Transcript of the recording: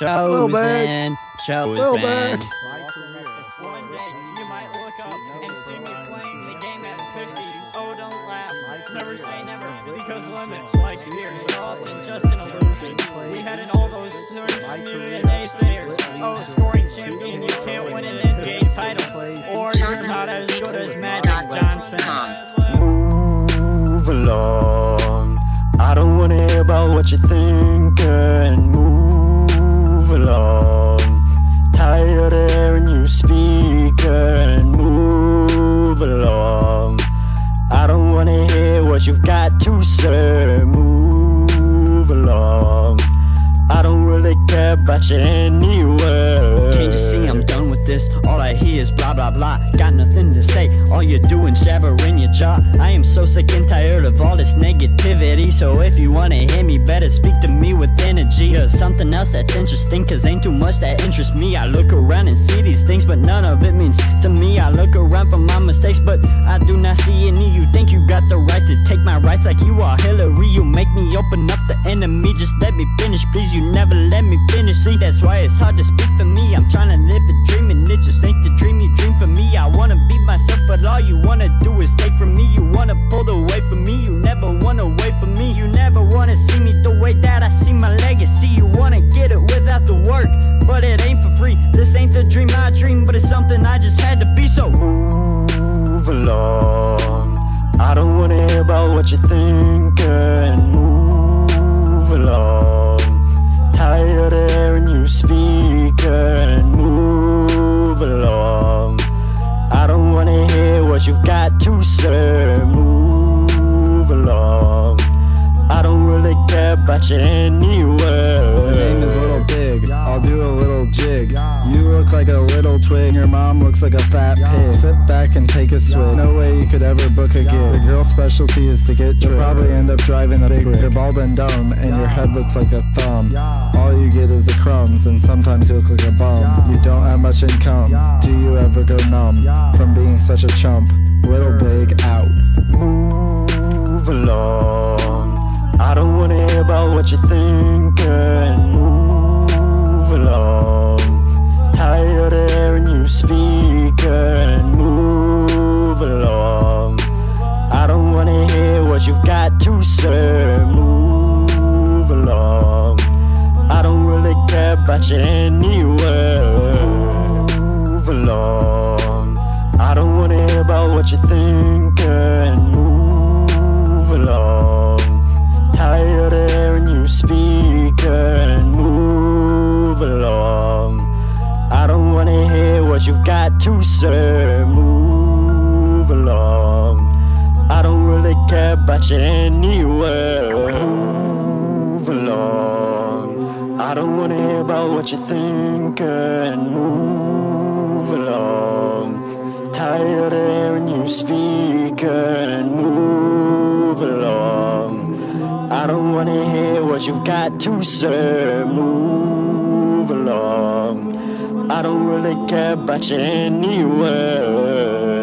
Little Big. chosen, Little Big. chosen. One day you might look up and see me playing the game at 50. Oh, don't laugh. Never say never because limits like fears are often just an illusion. We had in all those search muted naysayers. Oh, scoring champion, you can't win an NBA title. Or you're not as good as Magic Johnson. Move along. I don't wanna hear about what you're thinking. Move along. Tired of hearing you speaking. Move along. I don't wanna hear what you've got to say. Move along. I don't really care about you anyway. Can't you see I'm done with this? All I hear is blah blah blah. All you're doing jabbering your jaw. I am so sick and tired of all this negativity. So if you wanna hear me, better speak to me with energy or something else that's interesting. Cause ain't too much that interests me. I look around and see these things, but none of it means to me. I look around for my mistakes, but I do not see any. You think you got the right to take my rights like you are Hillary. You make me open up the enemy. Just let me finish, please. You never let me finish. See, that's why it's hard to speak for me. I'm trying to live a dream, all you wanna do is take from me. You wanna pull away from me. You never wanna wait for me. You never wanna see me the way that I see my legacy. You wanna get it without the work, but it ain't for free. This ain't the dream I dream, but it's something I just had to be. So Move along. I don't wanna hear about what you're thinking. You've got to say. Move along. I don't really care about you anyway. The name is Little Big. I'll do a little jig. You look like a little twig. Your mom looks like a fat pig. Sit back and take a swig. No way you could ever book a gig. The girl's specialty is to get You'll probably end up driving a big rig. You're bald and dumb, and your head looks like a thumb. All you get is the crumbs, and sometimes you look like a bum. You don't have much income. Do you ever go numb from being such a chump? Little Big out. Move along. I don't wanna hear about what you're thinking. What you've got to say. Move along. I don't really care about you anyway. Move along. I don't wanna hear about what you're thinking. Move along. Tired of hearing you speaking. Move along. I don't wanna hear what you've got to say. Move you anyway. Move along. I don't wanna hear about what you're thinking. Move along. Tired of hearing you speak and Move along. I don't wanna hear what you've got to say. Move along. I don't really care about you anyway.